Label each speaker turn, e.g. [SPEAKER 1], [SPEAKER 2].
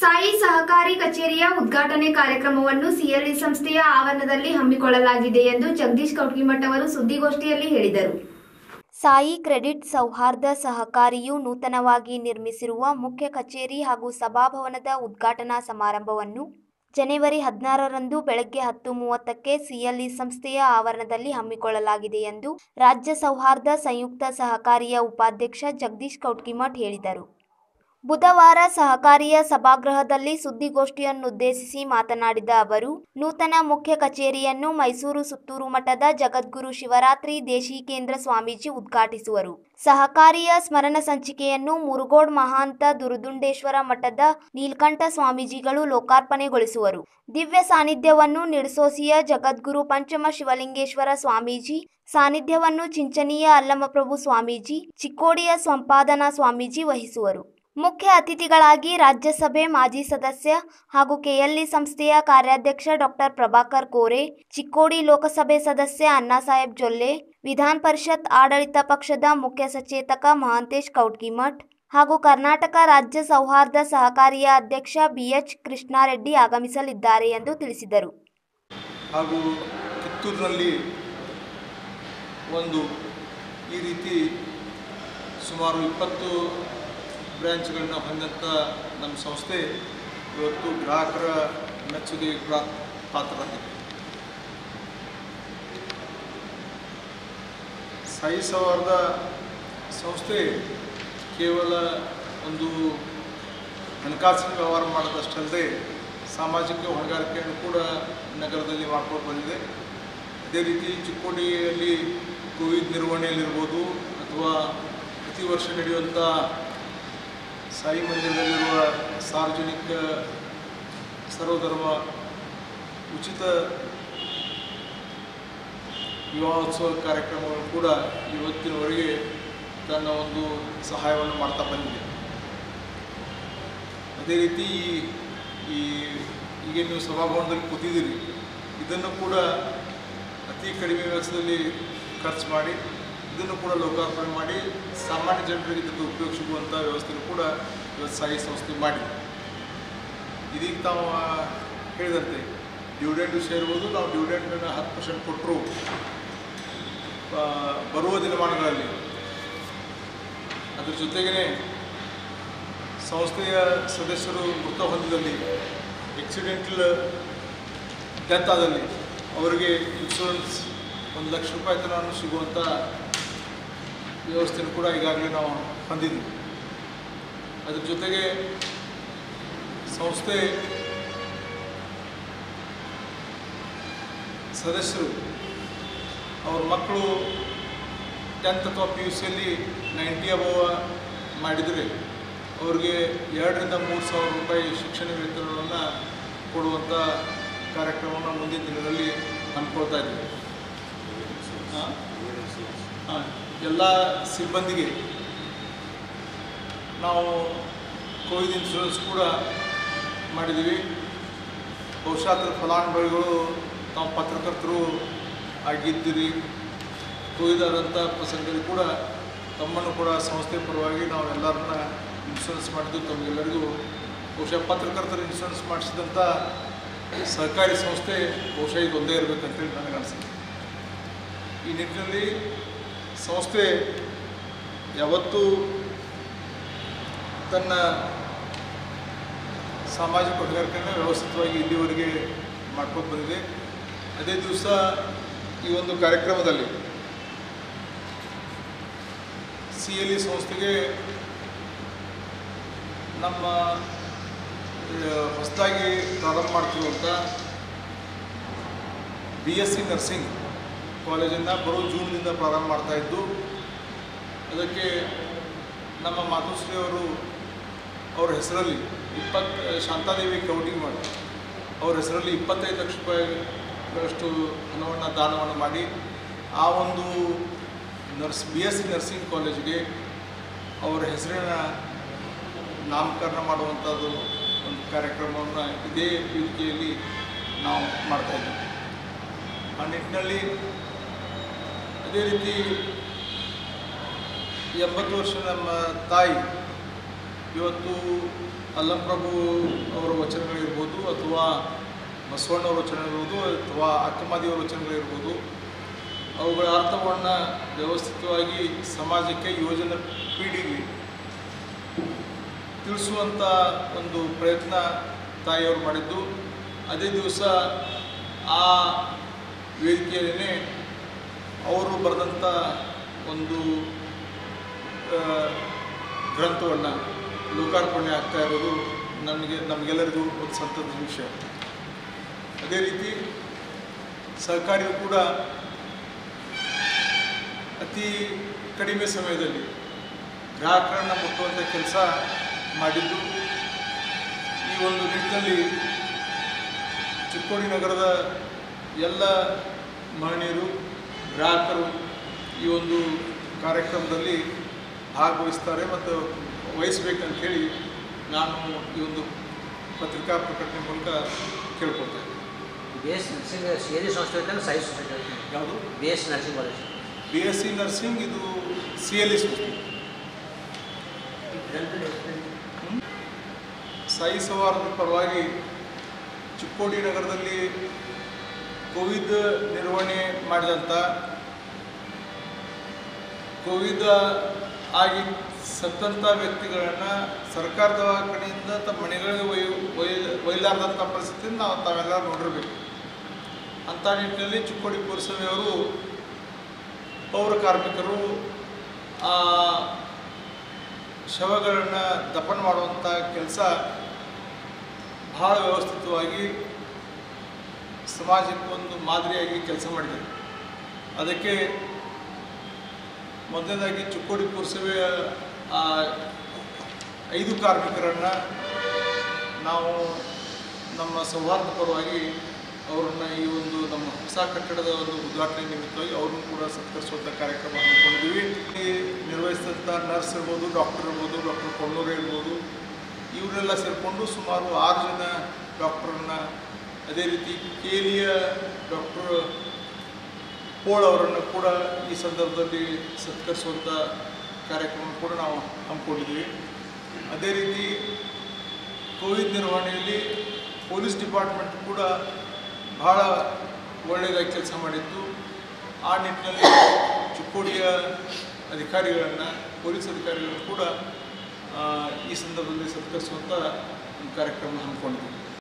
[SPEAKER 1] ಸಾಯಿ ಸಹಕಾರಿ ಕಚೇರಿಯ ಉದ್ಘಾಟನೆ ಕಾರ್ಯಕ್ರಮವನ್ನು ಸಿಎಲ್ಇ ಸಂಸ್ಥೆಯ ಆವರಣದಲ್ಲಿ ಹಮ್ಮಿಕೊಳ್ಳಲಾಗಿದೆ ಎಂದು ಜಗದೀಶ್ ಕೌಟ್ಗಿಮಠ ಅವರು ಸುದ್ದಿಗೋಷ್ಠಿಯಲ್ಲಿ ಹೇಳಿದರು.
[SPEAKER 2] ಸಾಯಿ ಕ್ರೆಡಿಟ್ ಸೌಹಾರ್ದ ಸಹಕಾರಿಯು ನೂತನವಾಗಿ ನಿರ್ಮಿಸಿರುವ ಮುಖ್ಯ ಕಚೇರಿ ಹಾಗೂ ಸಭಾಭವನದ ಉದ್ಘಾಟನಾ ಸಮಾರಂಭವನ್ನು ಜನವರಿ ಹದಿನಾರರಂದು ಬೆಳಗ್ಗೆ ಹತ್ತು ಮೂವತ್ತಕ್ಕೆ ಸಿಎಲ್ಇ ಸಂಸ್ಥೆಯ ಆವರಣದಲ್ಲಿ ಹಮ್ಮಿಕೊಳ್ಳಲಾಗಿದೆ ಎಂದು ರಾಜ್ಯ ಸೌಹಾರ್ದ ಸಂಯುಕ್ತ ಸಹಕಾರಿಯ ಉಪಾಧ್ಯಕ್ಷ ಜಗದೀಶ್ ಕೌಟ್ಕಿಮಠ್ ಹೇಳಿದರು. ಬುಧವಾರ ಸಹಕಾರಿಯ ಸಭಾಗೃಹದಲ್ಲಿ ಸುದ್ದಿಗೋಷ್ಠಿಯನ್ನುದ್ದೇಶಿಸಿ ಮಾತನಾಡಿದ ಅವರು, ನೂತನ ಮುಖ್ಯ ಕಚೇರಿಯನ್ನು ಮೈಸೂರು ಸುತ್ತೂರು ಮಠದ ಜಗದ್ಗುರು ಶಿವರಾತ್ರಿ ದೇಶಿಕೇಂದ್ರ ಸ್ವಾಮೀಜಿ ಉದ್ಘಾಟಿಸುವರು. ಸಹಕಾರಿಯ ಸ್ಮರಣ ಸಂಚಿಕೆಯನ್ನು ಮುರುಗೋಡ್ ಮಹಾಂತ ದುರುದುಂಡೇಶ್ವರ ಮಠದ ನೀಲ್ಕಂಠ ಸ್ವಾಮೀಜಿಗಳು ಲೋಕಾರ್ಪಣೆಗೊಳಿಸುವರು. ದಿವ್ಯ ಸಾನ್ನಿಧ್ಯವನ್ನು ನಿಡಸೋಸಿಯ ಜಗದ್ಗುರು ಪಂಚಮ ಶಿವಲಿಂಗೇಶ್ವರ ಸ್ವಾಮೀಜಿ, ಸಾನ್ನಿಧ್ಯವನ್ನು ಚಿಂಚನೀಯ ಅಲ್ಲಮಪ್ರಭು ಸ್ವಾಮೀಜಿ, ಚಿಕ್ಕೋಡಿಯ ಸಂಪಾದನಾ ಸ್ವಾಮೀಜಿ ವಹಿಸುವರು. ಮುಖ್ಯ ಅತಿಥಿಗಳಾಗಿ ರಾಜ್ಯಸಭೆ ಮಾಜಿ ಸದಸ್ಯ ಹಾಗೂ ಕೆಎಲ್ಇ ಸಂಸ್ಥೆಯ ಕಾರ್ಯಾಧ್ಯಕ್ಷ ಡಾಕ್ಟರ್ ಪ್ರಭಾಕರ್ ಕೋರೆ, ಚಿಕ್ಕೋಡಿ ಲೋಕಸಭೆ ಸದಸ್ಯ ಅಣ್ಣಾಸಾಹೇಬ್ ಜೊಲ್ಲೆ, ವಿಧಾನ ಪರಿಷತ್ ಆಡಳಿತ ಪಕ್ಷದ ಮುಖ್ಯ ಸಚೇತಕ ಮಹಾಂತೇಶ್ ಕೌಟ್ಗಿಮಠ್ ಹಾಗೂ ಕರ್ನಾಟಕ ರಾಜ್ಯ ಸೌಹಾರ್ದ ಸಹಕಾರಿಯ ಅಧ್ಯಕ್ಷ ಬಿಎಚ್ ಕೃಷ್ಣಾರೆಡ್ಡಿ ಆಗಮಿಸಲಿದ್ದಾರೆ ಎಂದು ತಿಳಿಸಿದರು.
[SPEAKER 3] ಹಾಗೂ ಕಿತ್ತೂರಿನಲ್ಲಿ ಒಂದು ಈ ರೀತಿ ಸುಮಾರು ಇಪ್ಪತ್ತು ಬ್ರ್ಯಾಂಚ್ಗಳನ್ನ ಹೊಂದಂಥ ನಮ್ಮ ಸಂಸ್ಥೆ ಇವತ್ತು ಗ್ರಾಹಕರ ಮೆಚ್ಚುಗೆ ಪಾತ್ರರಾಗಿದೆ ಸಾಯಿ ಸೌಹಾರ್ದ ಸಂಸ್ಥೆ ಕೇವಲ ಒಂದು ಹಣಕಾಸಿನ ವ್ಯವಹಾರ ಮಾಡೋದಷ್ಟಲ್ಲದೆ ಸಾಮಾಜಿಕ ಹೊಣೆಗಾರಿಕೆಯನ್ನು ಕೂಡ ನಗರದಲ್ಲಿ ಮಾಡ್ಕೊಂಡು ಬಂದಿದೆ. ಅದೇ ರೀತಿ ಚಿಕ್ಕೋಡಿಯಲ್ಲಿ ಕೋವಿಡ್ ನಿರ್ವಹಣೆಯಲ್ಲಿರ್ಬೋದು ಅಥವಾ ಪ್ರತಿ ವರ್ಷ ನಡೆಯುವಂಥ ಸಾಯಿ ಮಂದಿರದಲ್ಲಿರುವ ಸಾರ್ವಜನಿಕ ಸರ್ವಧರ್ಮ ಉಚಿತ ವಿವಾಹೋತ್ಸವ ಕಾರ್ಯಕ್ರಮಗಳು ಕೂಡ ಇವತ್ತಿನವರೆಗೆ ತನ್ನ ಒಂದು ಸಹಾಯವನ್ನು ಮಾಡ್ತಾ ಬಂದಿದೆ. ಅದೇ ರೀತಿ ಈ- ಈಗ ನೀವು ಸಭಾಭವನದಲ್ಲಿ ಕೂತಿದ್ದೀರಿ, ಇದನ್ನು ಕೂಡ ಅತಿ ಕಡಿಮೆ ವೆಚ್ಚದಲ್ಲಿ ಖರ್ಚು ಮಾಡಿ ಇದನ್ನು ಕೂಡ ಲೋಕಾರ್ಪಣೆ ಮಾಡಿ ಸಾಮಾನ್ಯ ಜನರಿಗೆ ಇದಕ್ಕೆ ಉಪಯೋಗಿಸುವಂಥ ವ್ಯವಸ್ಥೆಯನ್ನು ಕೂಡ ಇವತ್ತು ಸಾಯಿ ಸಂಸ್ಥೆ ಮಾಡಿದೆ. ಇದೀಗ ತಾವು ಹೇಳಿದಂತೆ ಡಿವಿಡೆಂಡ್ ವಿಷಯ ಇರ್ಬೋದು ನಾವು ಡಿವಿಡೆಂಟನ್ನು ಹತ್ತು ಪರ್ಸೆಂಟ್ ಕೊಟ್ಟರು. ಬರುವ ದಿನಮಾನಗಳಲ್ಲಿ. ಅದ್ರ ಜೊತೆಗೇ ಸಂಸ್ಥೆಯ ಸದಸ್ಯರು ಮೃತ ಹೊಂದಿದಲ್ಲಿ ಎಕ್ಸಿಡೆಂಟಲ್ ಡೆತ್ ಆದಲ್ಲಿ ಅವರಿಗೆ ಇನ್ಶೂರೆನ್ಸ್ ಒಂದು ಲಕ್ಷ ರೂಪಾಯಿ ತನಕ ಸಿಗುವಂಥ ವ್ಯವಸ್ಥೆಯನ್ನು ಕೂಡ ಈಗಾಗಲೇ ನಾವು ಹೊಂದಿದ್ವಿ ಅದ್ರ ಜೊತೆಗೆ ಸಂಸ್ಥೆ ಸದಸ್ಯರು ಅವ್ರ ಮಕ್ಕಳು ಟೆಂತ್ ಅಥವಾ ಪಿ ಯು ಸಿಯಲ್ಲಿ ನೈಂಟಿ ಅಬವ ಮಾಡಿದರೆ ಅವ್ರಿಗೆ ಎರಡರಿಂದ ಮೂರು ಸಾವಿರ ರೂಪಾಯಿ ಶಿಕ್ಷಣ ವೇತನಗಳನ್ನು ಕೊಡುವಂಥ ಕಾರ್ಯಕ್ರಮವನ್ನು ಮುಂದಿನ ದಿನದಲ್ಲಿ ಹಮ್ಮಿಕೊಳ್ತಾ ಇದ್ದೀವಿ. ಹಾಂ? ಎಲ್ಲ ಸಿಬ್ಬಂದಿಗೆ ನಾವು ಕೋವಿಡ್ ಇನ್ಶೂರೆನ್ಸ್ ಕೂಡ ಮಾಡಿದ್ದೀವಿ. ಬಹುಶಃ ಫಲಾನುಭವಿಗಳು ನಾವು ಪತ್ರಕರ್ತರು ಆಗಿದ್ದೀರಿ. ಕೋವಿಡ್ ಆದಂಥ ಪ್ರಸಂಗದಲ್ಲಿ ಕೂಡ ತಮ್ಮನ್ನು ಕೂಡ ಸಂಸ್ಥೆ ಪರವಾಗಿ ನಾವು ಎಲ್ಲರನ್ನ ಇನ್ಶೂರೆನ್ಸ್ ಮಾಡಿದ್ದು ತಮಗೆಲ್ಲರಿಗೂ ಬಹುಶಃ ಪತ್ರಕರ್ತರು ಇನ್ಶೂರೆನ್ಸ್ ಮಾಡಿಸಿದಂಥ ಸಹಕಾರಿ ಸಂಸ್ಥೆ ಬಹುಶಃ ಇದು ಒಂದೇ ಇರಬೇಕಂತೇಳಿ ನನಗೆ ಅನಿಸುತ್ತೆ. ಈ ನಿಟ್ಟಿನಲ್ಲಿ ಸಂಸ್ಥೆ ಯಾವತ್ತೂ ತನ್ನ ಸಾಮಾಜಿಕ ಹೊಣೆಗಾರಿಕೆಯನ್ನು ವ್ಯವಸ್ಥಿತವಾಗಿ ಇಲ್ಲಿವರೆಗೆ ಮಾಡ್ಕೊಂಡು ಬಂದಿದೆ. ಅದೇ ದಿವಸ ಈ ಒಂದು ಕಾರ್ಯಕ್ರಮದಲ್ಲಿ ಸಿ ಎಲ್ ಇ ಸಂಸ್ಥೆಗೆ ನಮ್ಮ ಹೊಸದಾಗಿ ಪ್ರಾರಂಭ ಮಾಡ್ತಿರುವಂಥ ಬಿ ಎಸ್ ಸಿ ನರ್ಸಿಂಗ್ ಕಾಲೇಜನ್ನು ಬರೋ ಜೂನ್ನಿಂದ ಪ್ರಾರಂಭ ಮಾಡ್ತಾ ಇದ್ದು, ಅದಕ್ಕೆ ನಮ್ಮ ಮಾತುಶ್ರೀ ಅವರು ಅವ್ರ ಹೆಸರಲ್ಲಿ ಇಪ್ಪತ್ತು, ಶಾಂತಾದೇವಿ ಕೌಟಿಂಗ್ ಮಾಡಿ, ಅವ್ರ ಹೆಸರಲ್ಲಿ ಇಪ್ಪತ್ತೈದು ಲಕ್ಷ ರೂಪಾಯಿಗಳಷ್ಟು ಹಣವನ್ನು ದಾನವನ್ನು ಮಾಡಿ, ಆ ಒಂದು nurse B S C nursing ಕಾಲೇಜಿಗೆ ಅವರ ಹೆಸರಿನ ನಾಮಕರಣ ಮಾಡುವಂಥದ್ದು ಒಂದು ಕಾರ್ಯಕ್ರಮವನ್ನು ಇದೇ ವೇದಿಕೆಯಲ್ಲಿ ನಾವು ಮಾಡ್ತಾ ಇದ್ದೀವಿ. ಆ ನಿಟ್ಟಿನಲ್ಲಿ ಅದೇ ರೀತಿ ಎಂಬತ್ತು ವರ್ಷ ನಮ್ಮ ತಾಯಿ, ಇವತ್ತು ಅಲ್ಲಂಪ್ರಭು ಅವರ ವಚನಗಳಿರ್ಬೋದು ಅಥವಾ ಬಸವಣ್ಣವ್ರ ವಚನಗಳಿರ್ಬೋದು ಅಥವಾ ಅಕ್ಕಮಾದಿಯವರ ವಚನಗಳಿರ್ಬೋದು, ಅವುಗಳ ಅರ್ಥವನ್ನು ವ್ಯವಸ್ಥಿತವಾಗಿ ಸಮಾಜಕ್ಕೆ ಯೋಜನೆ ಪೀಳಿಗೆ ತಿಳಿಸುವಂಥ ಒಂದು ಪ್ರಯತ್ನ ತಾಯಿಯವರು ಮಾಡಿದ್ದು. ಅದೇ ದಿವಸ ಆ ವೇದಿಕೆಯಲ್ಲೇ ಅವರು ಬರೆದಂಥ ಒಂದು ಗ್ರಂಥವನ್ನು ಲೋಕಾರ್ಪಣೆ ಆಗ್ತಾ ಇರೋದು ನಮಗೆ, ನಮಗೆಲ್ಲರಿಗೂ ಒಂದು ಸಂತದ ವಿಷಯ ಅದೇ ರೀತಿ ಸರ್ಕಾರಿಯು ಕೂಡ ಅತಿ ಕಡಿಮೆ ಸಮಯದಲ್ಲಿ ಗ್ರಾಹಕರನ್ನು ಮುಟ್ಟುವಂಥ ಕೆಲಸ ಮಾಡಿದ್ದು ಈ ಒಂದು ನಿಟ್ಟಿನಲ್ಲಿ ಚಿಕ್ಕೋಡಿ ನಗರದ ಎಲ್ಲ ಮಹನೀಯರು ಗ್ರಾಹಕರು ಈ ಒಂದು ಕಾರ್ಯಕ್ರಮದಲ್ಲಿ ಭಾಗವಹಿಸ್ತಾರೆ ಮತ್ತು ವಹಿಸ್ಬೇಕಂತ ಹೇಳಿ ನಾನು ಈ ಒಂದು ಪತ್ರಿಕಾ ಪ್ರಕಟಣೆ ಮೂಲಕ ಕೇಳ್ಕೊಳ್ತೇನೆ.
[SPEAKER 4] B S nursing C L ಸಂಸ್ಥೆ ಸಾಯಿ ಸೊಸೈಟಿ
[SPEAKER 3] ಯಾವುದು?
[SPEAKER 4] B S nursing college
[SPEAKER 3] B S C nursing ಇದು ಸಿ ಎಲ್ ಇ ಸಂಸ್ಥೆ. ಸಾಯಿ ಸವಾರದ ಪರವಾಗಿ ಚಿಕ್ಕೋಡಿ ನಗರದಲ್ಲಿ ಕೋವಿಡ್ ನಿರ್ವಹಣೆ ಮಾಡಿದಂಥ ಕೋವಿಡ್ ಆಗಿ ಸತ್ತಂಥ ವ್ಯಕ್ತಿಗಳನ್ನು ಸರ್ಕಾರದ ಕಡೆಯಿಂದ ತಮ್ಮ ಮನೆಗಳಿಗೆ ಒಯ್ ಒಯ್ಯ ಒಯ್ಲಾರ್ದಂಥ ಪರಿಸ್ಥಿತಿನ ನಾವು ತಾವೆಲ್ಲ ನೋಡಿರಬೇಕು. ಅಂಥ ನಿಟ್ಟಿನಲ್ಲಿ ಚಿಕ್ಕೋಡಿ ಪುರಸಭೆಯವರು ಪೌರ ಕಾರ್ಮಿಕರು ಶವಗಳನ್ನು ದಫನ ಮಾಡುವಂಥ ಕೆಲಸ ಬಹಳ ವ್ಯವಸ್ಥಿತವಾಗಿ ಸಮಾಜಕ್ಕೊಂದು ಮಾದರಿಯಾಗಿ ಕೆಲಸ ಮಾಡಿದ್ದಾರೆ. ಅದಕ್ಕೆ ಮೊದಲನೇದಾಗಿ ಚುಕ್ಕೋಡಿ ಪುರಸಭೆಯ ಐದು ಕಾರ್ಮಿಕರನ್ನು ನಾವು ನಮ್ಮ ಸೌಹಾರ್ದ ಪರವಾಗಿ ಅವರನ್ನು ಈ ಒಂದು ನಮ್ಮ ಹೊಸ ಕಟ್ಟಡದ ಒಂದು ಉದ್ಘಾಟನೆ ನಿಮಿತ್ತವಾಗಿ ಅವ್ರನ್ನೂ ಕೂಡ ಸತ್ಕರಿಸುವಂಥ ಕಾರ್ಯಕ್ರಮ ಹಮ್ಮಿಕೊಂಡಿದ್ದೀವಿ. ನಿರ್ವಹಿಸಿದಂಥ ನರ್ಸ್ ಇರ್ಬೋದು, ಡಾಕ್ಟರ್ ಇರ್ಬೋದು, ಡಾಕ್ಟರ್ ಕೊಣ್ಣೂರು ಇರ್ಬೋದು, ಇವರೆಲ್ಲ ಸೇರಿಕೊಂಡು ಸುಮಾರು ಆರು ಜನ ಡಾಕ್ಟರನ್ನ ಅದೇ ರೀತಿ ಕೇರಿಯ ಡಾಕ್ಟರ್ ಪೋಳ್ ಅವರನ್ನು ಕೂಡ ಈ ಸಂದರ್ಭದಲ್ಲಿ ಸತ್ಕರಿಸುವಂಥ ಕಾರ್ಯಕ್ರಮ ಕೂಡ ನಾವು ಹಮ್ಮಿಕೊಂಡಿದ್ದೀವಿ. ಅದೇ ರೀತಿ ಕೋವಿಡ್ ನಿರ್ವಹಣೆಯಲ್ಲಿ ಪೊಲೀಸ್ ಡಿಪಾರ್ಟ್ಮೆಂಟ್ ಕೂಡ ಬಹಳ ಒಳ್ಳೆಯದಾಗಿ ಕೆಲಸ ಮಾಡಿತ್ತು. ಆ ನಿಟ್ಟಿನಲ್ಲಿ ಚಿಕ್ಕೋಡಿಯ ಅಧಿಕಾರಿಗಳನ್ನು, ಪೊಲೀಸ್ ಅಧಿಕಾರಿಗಳನ್ನು ಕೂಡ ಈ ಸಂದರ್ಭದಲ್ಲಿ ಸತ್ಕರಿಸುವಂಥ ಕಾರ್ಯಕ್ರಮ ಹಮ್ಮಿಕೊಂಡಿದ್ದೀವಿ.